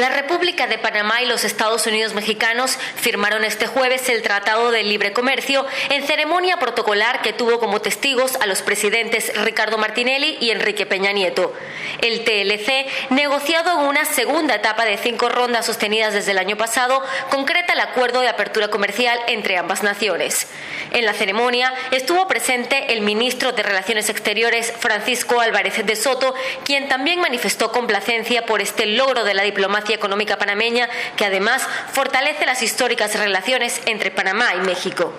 La República de Panamá y los Estados Unidos mexicanos firmaron este jueves el Tratado de Libre Comercio en ceremonia protocolar que tuvo como testigos a los presidentes Ricardo Martinelli y Enrique Peña Nieto. El TLC, negociado en una segunda etapa de cinco rondas sostenidas desde el año pasado, concreta el acuerdo de apertura comercial entre ambas naciones. En la ceremonia estuvo presente el ministro de Relaciones Exteriores, Francisco Álvarez de Soto, quien también manifestó complacencia por este logro de la diplomacia económica panameña que además fortalece las históricas relaciones entre Panamá y México.